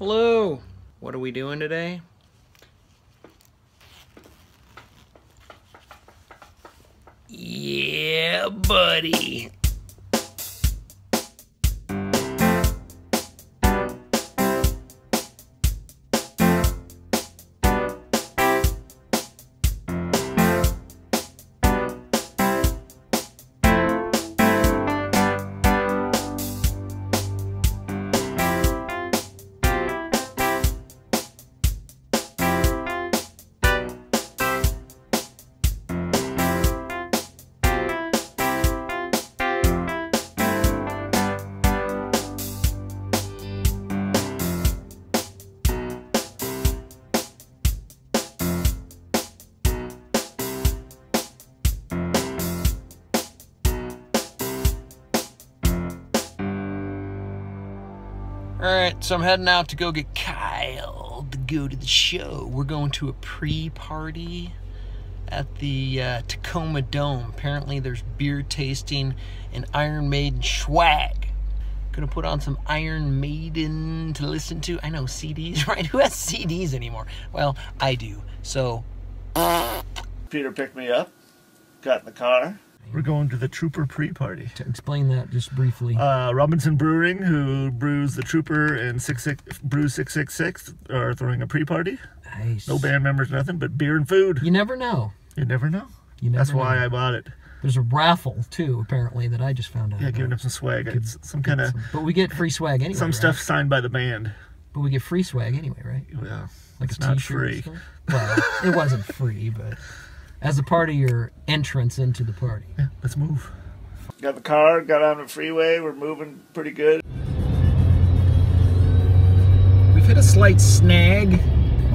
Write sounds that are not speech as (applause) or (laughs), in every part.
Hello. What are we doing today? Yeah, buddy. All right, so I'm heading out to go get Kyle to go to the show. We're going to a pre-party at the uh, Tacoma Dome. Apparently, there's beer tasting and Iron Maiden swag. Gonna put on some Iron Maiden to listen to. I know CDs, (laughs) right? Who has CDs anymore? Well, I do. So Peter picked me up, got in the car. We're going to the Trooper pre-party. to explain that just briefly. Uh, Robinson Brewing, who brews the Trooper and six six brews six six six, are throwing a pre-party. nice. No band members, nothing, but beer and food. You never know. You never know. You never That's why know. I bought it. There's a raffle too, apparently, that I just found out. Yeah, about. giving him some swag. It's some kind of But we get free swag anyway. some right? stuff signed by the band. But we get free swag anyway, right? Yeah, Like it's a not free. Well, it wasn't free, but as a part of your entrance into the party. Yeah, let's move. Got the car, got on the freeway. We're moving pretty good. We've hit a slight snag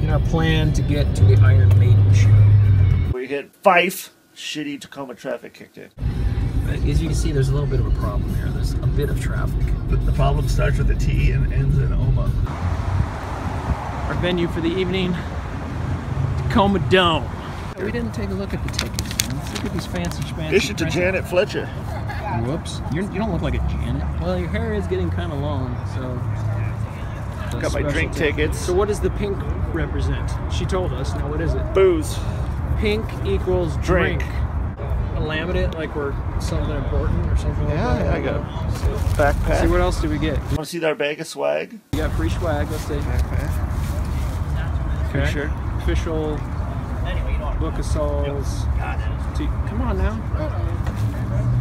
in our plan to get to the Iron Maiden show. We hit Fife. Shitty Tacoma traffic kicked in. As you can see, there's a little bit of a problem here. There's a bit of traffic. The, the problem starts with a T and ends in Oma. Our venue for the evening, Tacoma Dome. We didn't take a look at the tickets. man. Let's look at these fancy schmancy Issue to prices. Janet Fletcher. Whoops. You're, you don't look like a Janet. Well, your hair is getting kind of long, so. Got my drink ticket. tickets. So what does the pink represent? She told us. Now what is it? Booze. Pink equals drink. Drink. Laminate like we're something important or something like that. yeah, I got it. Backpack. See what else do we get? Want to see our bag of swag? We got free swag. Let's see. Backpack. Okay. Free shirt. Official book of souls. Come on now.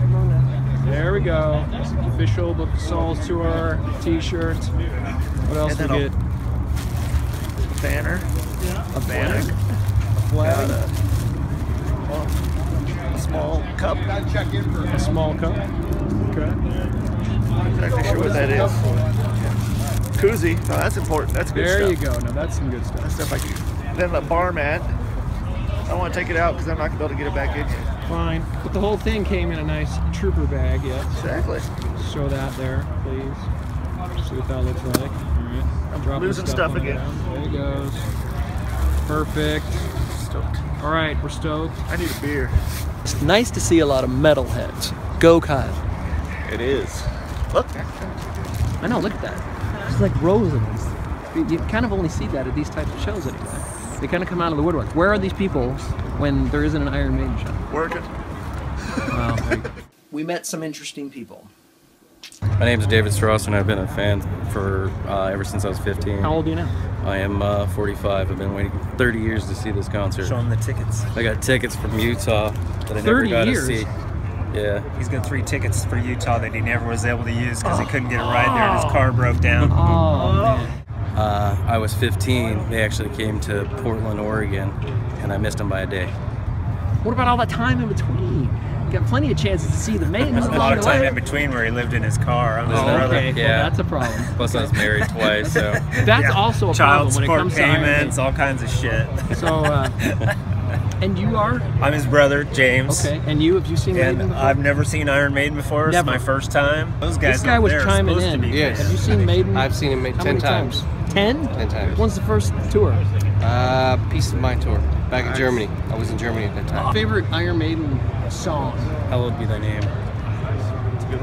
Come on now. There we go. Official book of souls tour T-shirt. What else we get? a Banner. A banner. A flag. A, a small cup. A small cup. Okay. Not exactly sure what that is. Koozie. No, that's important. That's good There stuff. There you go. Now that's some good stuff. That's stuff I can. Then the bar mat. I don't want to take it out because I'm not gonna be able to get it back in. here. Fine. But the whole thing came in a nice trooper bag. Yes. Exactly. Show that there, please. See what that looks like. All right. I'm Dropping losing stuff on the again. There it goes. Perfect. Stoked. All right, we're stoked. I need a beer. It's nice to see a lot of metalheads. Go Kyle. It is. Look. I know, look at that. It's like rows of them. You- You kind of only see that at these types of shows anyway. They kind of come out of the woodwork. Where are these people when there isn't an Iron Maiden show? Working. Wow. we met some interesting people. My name is David Strauss, and I've been a fan for uh, ever since I was 15. How old are you now? I am uh, 45. I've been waiting 30 years to see this concert. Show him the tickets. I got tickets from Utah that I never got years? to see. Yeah. He's got three tickets for Utah that he never was able to use because he couldn't get a ride there and his car broke down. Oh, man. Uh, I was 15. They actually came to Portland, Oregon, and I missed them by a day. What about all that time in between? You got plenty of chances to see the maidens There's a lot of time way. in between where he lived in his car. I'm his Oh, brother. okay. Well, Yeah. that's a problem. Plus, I was married twice, so (laughs) That's Yeah. also a Child problem when it support comes to payments, all kinds of shit. So, uh, (laughs) and you are I'm his brother, James. okay. And you have you seen Maiden And before? I've never seen Iron Maiden before. It's Never. my first time. Those guys this guy was chiming in. to Yes. Have you seen Maiden? I've seen him How ten many times. Ten? Ten times. When's the first tour? Uh, Piece of Mind tour. Back in Germany. I was in Germany at that time. Favorite Iron Maiden song? hallowed be thy name.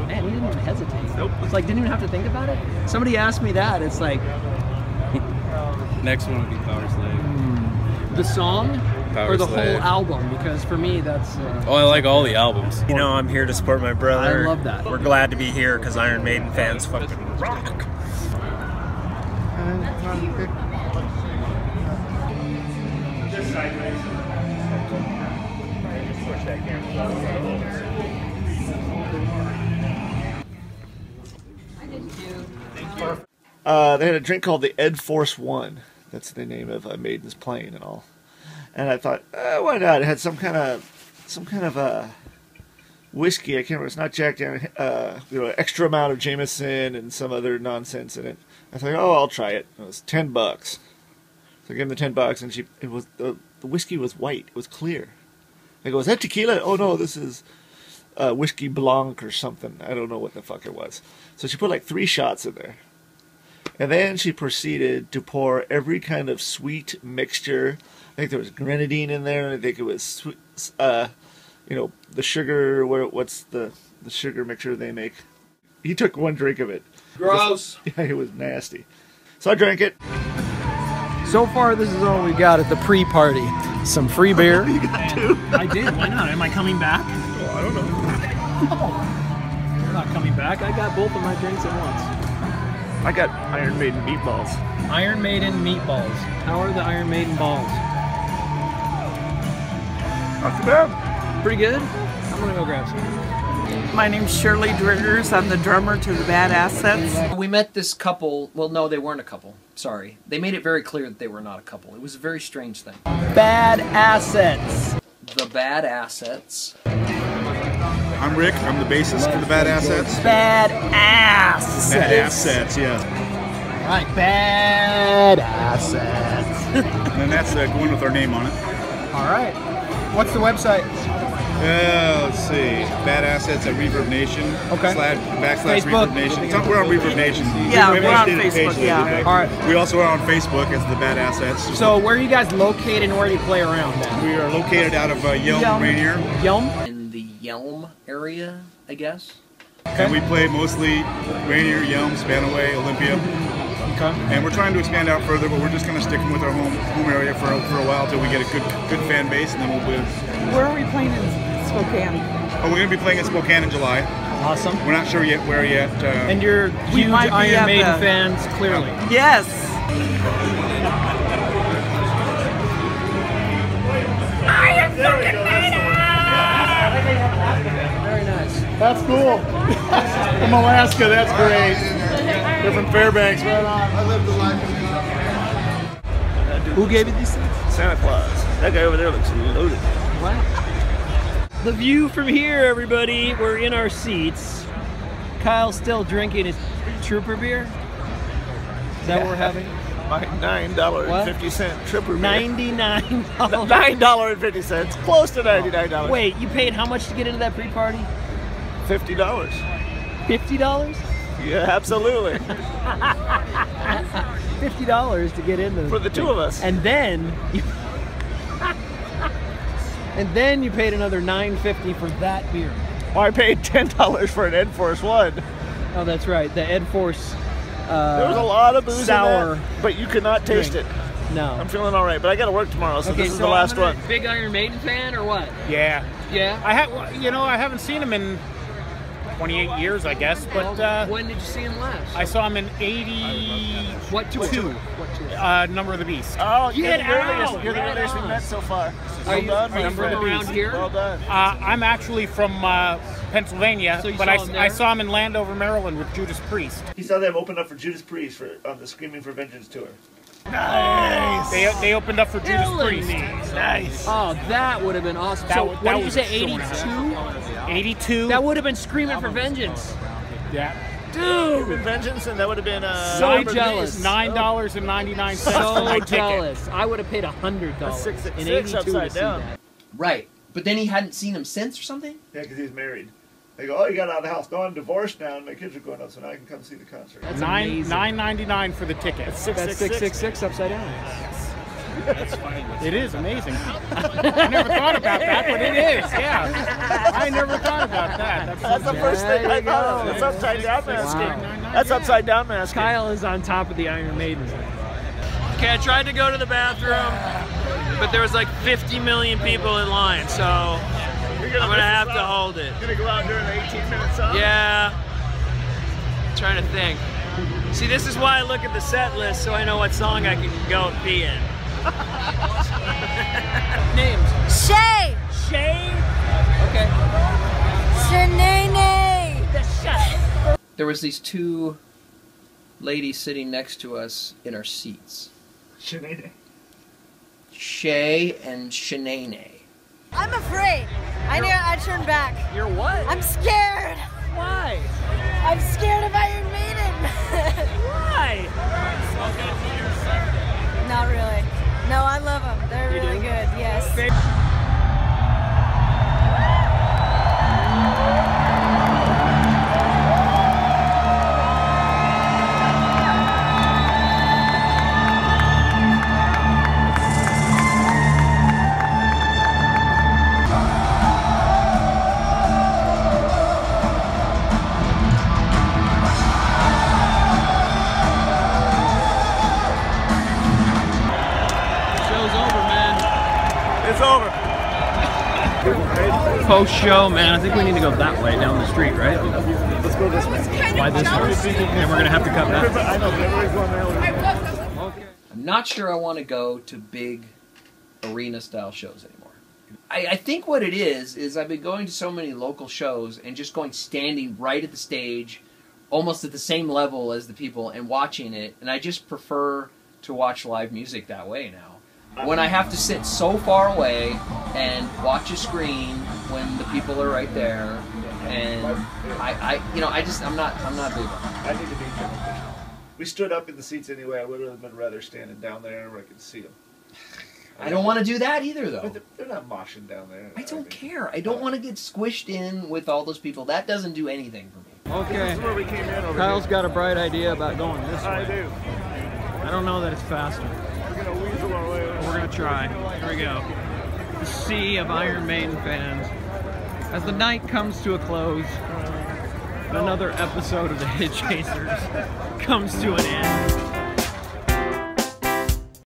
Man, he didn't even hesitate. Nope. It's like didn't even have to think about it. Somebody asked me that. It's like (laughs) Next one would be Powerslave. The song Power or the Slave. whole album? Because for me, that's. Uh, Oh, I like all the albums. You know, I'm here to support my brother. I love that. We're glad to be here because Iron Maiden fans fucking rock. Uh, they had a drink called the Ed Force One. That's the name of uh, Maiden's plane and all. And I thought, uh, why not? It had some kind of, some kind of uh, whiskey. I can't remember. It's not Jack Daniel. Uh, you know, extra amount of Jameson and some other nonsense in it. I thought, oh, I'll try it. It was ten bucks. So I gave him the ten bucks, and she, it was the, the whiskey was white. It was clear. I go, is that tequila? Oh no, this is uh, whiskey blanc or something. I don't know what the fuck it was. So she put like three shots in there. And then she proceeded to pour every kind of sweet mixture. I think there was grenadine in there. and I think it was, sweet, uh, you know, the sugar. What, what's the the sugar mixture they make? He took one drink of it. Gross. (laughs) Yeah, it was nasty. So I drank it. So far, this is all we got at the pre-party. Some free beer. (laughs) You got two. I did. Why not? Am I coming back? Oh, I don't know. (laughs) I'm not coming back. I got both of my drinks at once. I got Iron Maiden meatballs. Iron Maiden meatballs. How are the Iron Maiden balls? Not too bad. Pretty good. I'm gonna go grab some. My name's Shirley Driggers. I'm the drummer to the Bad Assets. We met this couple. Well, no, they weren't a couple. Sorry. They made it very clear that they were not a couple. It was a very strange thing. Bad assets. The Bad Assets. I'm Rick. I'm the bassist for the Bad Assets. Bad ass. Bad Assets, yeah. Right. Bad assets. (laughs) And that's uh, going with our name on it. All right. What's the website? Uh, let's see. Bad Assets at Reverb Nation. Okay. Slash, backslash Facebook. Reverb Nation. It's we're on Reverb Nation. Yeah, We we're on updated page Facebook, yeah. All right. We also are on Facebook as the Bad Assets. So where are you guys located and where do you play around at? we are located out of uh, Yelm, Yelm. Rainier, Yelm? In the Yelm area, I guess. and we play mostly Rainier, Yelm, Spanaway, Olympia. Okay. And we're trying to expand out further, but we're just kind of sticking with our home home area for, for a while until we get a good good fan base, and then we'll be. Where are we playing in Spokane? Oh, we're going to be playing in Spokane in July. Awesome. We're not sure yet where yet. Uh, And you're huge Iron Maiden the- fans, clearly. Yes. That's cool. From Alaska, that's great. They're from Fairbanks, right on. Who gave you these things? Santa Claus. That guy over there looks loaded. The view from here, everybody. We're in our seats. Kyle's still drinking his trooper beer. Is that what we're having? My nine dollar and fifty cent trooper beer. Ninety-nine dollars. (laughs) Nine dollar and fifty cents. Close to ninety nine dollars. Wait, you paid how much to get into that pre-party? Fifty dollars. Fifty dollars. Yeah, absolutely. Fifty dollars to get into For the two of us. and then you, and then you paid another nine fifty for that beer. Well, I paid ten dollars for an Ed Force One. Oh, that's right, the Ed Force. Uh, There was a lot of booze sour in that, but you could not taste drink. it. No. I'm feeling all right, but I got to work tomorrow, so okay, this is so the last I'm one. Big Iron Maiden fan or what? Yeah, Yeah. I have. You know, I haven't seen him in 28 years, I guess. But uh, when did you see him last? I saw him in 80. what tour? Two. What tour? Uh, Number of the Beast. Oh, you're Get the earliest, out! you're the Right earliest we've met so far. Are well you- done, are you from friend. around here? Well done. Uh, I'm actually from uh, Pennsylvania, So but saw I, I saw him in Landover, Maryland, with Judas Priest. He saw them open up for Judas Priest for on the Screaming for Vengeance tour. They, they opened up for Judas Killing Priest. Nice. Oh, that would have been awesome. That so, wa- what did you was say? 82? 82. That would have been Screaming for Vengeance. yeah. Dude, Vengeance, and that would have been uh, So Number jealous. Nine dollars and ninety nine cents So jealous. I would have paid a hundred dollars in '82 to upside see down. that. Right. But then he hadn't seen him since or something? Yeah, because he's married. They go, oh, you got out of the house. No, I'm divorced now, and my kids are growing up, so now I can come see the concert. That's Nine amazing. nine ninety nine for the ticket. That's Six, That's six six six upside down. It is amazing. (laughs) I never thought about that, but it is. Yeah, (laughs) I never thought about that. That's, That's the first thing I you thought of. That's upside down masking. Wow. That's upside down masking. Kyle is on top of the Iron Maiden. Okay, I tried to go to the bathroom, but there was like 50 million people in line, so I'm gonna have to hold it. Gonna go out during the 18 minute song? Yeah. trying to think. See, this is why I look at the set list so I know what song I can go and be in. (laughs) Names. Shay! Shay? Okay. Shanae! There was these two ladies sitting next to us in our seats. Sinead. Shay and Shanae. I'm afraid. I need I turn back. You're what? I'm scared. Why? I'm scared of Iron Maiden. (laughs) Why? Not really. No, I love them. They're You really do? good. Yes. Post show, man. I think we need to go that way down the street, right? Let's go this way. Why this way? And we're gonna have to cut back. I know, but everybody's going there. I'm not sure I want to go to big arena style shows anymore. I, I think what it is is I've been going to so many local shows and just going standing right at the stage, almost at the same level as the people and watching it, and I just prefer to watch live music that way now. When I have to sit so far away and watch a screen when the people are right there, and I, I you know, I just I'm not I'm not big. I need to be there. We stood up in the seats anyway. I would have been rather standing down there where I could see them. I don't want to do that either though. But they're, they're not moshing down there. I don't care. I don't want to get squished in with all those people. That doesn't do anything for me. Okay. This is where we came in over Kyle's here. got a bright idea about going this way. I do. I don't know that it's faster. We're gonna weasel our way. We're gonna try. Here we go. The sea of Iron Maiden fans. As the night comes to a close, another episode of the Hit Chasers (laughs) comes to an end.